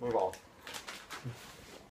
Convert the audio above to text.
Move on.